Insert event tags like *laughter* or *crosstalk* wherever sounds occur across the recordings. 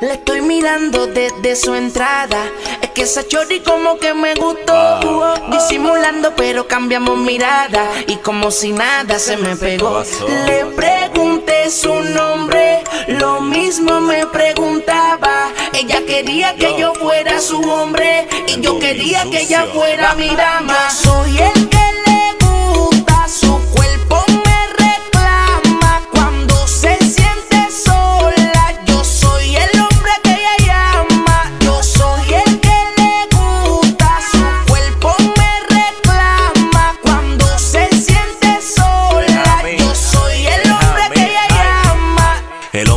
Le estoy mirando desde su entrada. Es que esa chori como que me gustó. Disimulando, pero cambiamos mirada. Y como si nada se me pegó. Le pregunté su nombre. Lo mismo me preguntaba. Ella quería que yo fuera su hombre. Y yo quería que ella fuera mi dama. *laughs* Soy el que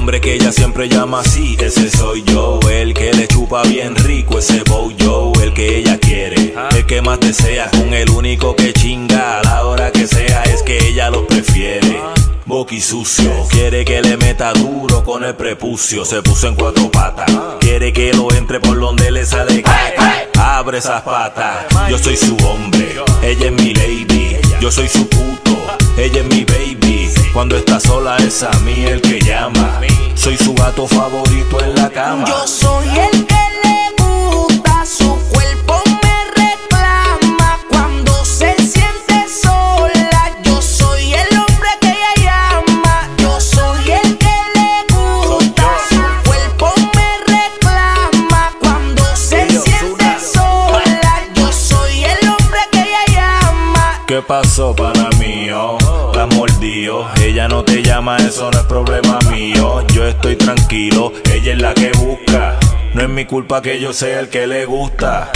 hombre que ella siempre llama así, ese soy yo. El que le chupa bien rico, ese bow yo. El que ella quiere, el que más desea. Con el único que chinga a la hora que sea, es que ella lo prefiere. Boqui sucio, quiere que le meta duro con el prepucio. Se puso en cuatro patas, quiere que lo entre por donde le sale caca. Abre esas patas, yo soy su hombre, ella es mi lady. Yo soy su puto, ella es mi baby. Cuando está sola es a mí el que llama. Soy su gato favorito en la cama. Yo soy el que le gusta su cuerpo. Me reclama cuando se siente sola. Yo soy el hombre que ella llama. Yo soy el que le gusta su cuerpo. Me reclama cuando se siente sola. Yo soy el hombre que ella llama. ¿Qué pasó, pana mío? La mordió. Ella no te llama, eso no es problema mío. Yo estoy tranquilo, ella es la que busca. No es mi culpa que yo sea el que le gusta.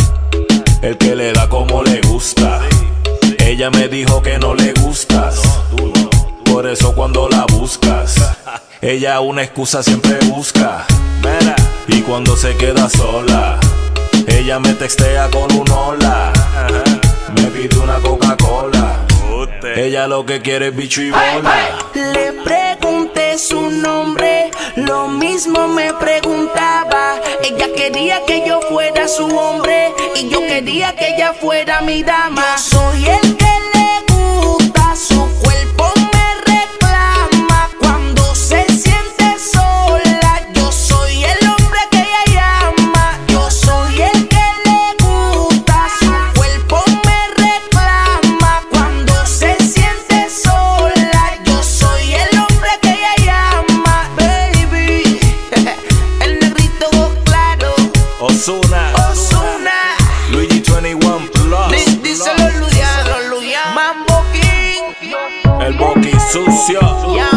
El que le da como le gusta. Ella me dijo que no le gustas. Por eso cuando la buscas, ella una excusa siempre busca. Y cuando se queda sola, ella me textea con un Ella lo que quiere es bicho y bola. Le pregunté su nombre, lo mismo me preguntaba. Ella quería que yo fuera su hombre y yo quería que ella fuera mi dama. Yo soy el Osuna. Osuna. Luigi 21 Plus. Díselo Lugiano, Lugiano. Mambo King. El Boqui sucio. Yeah.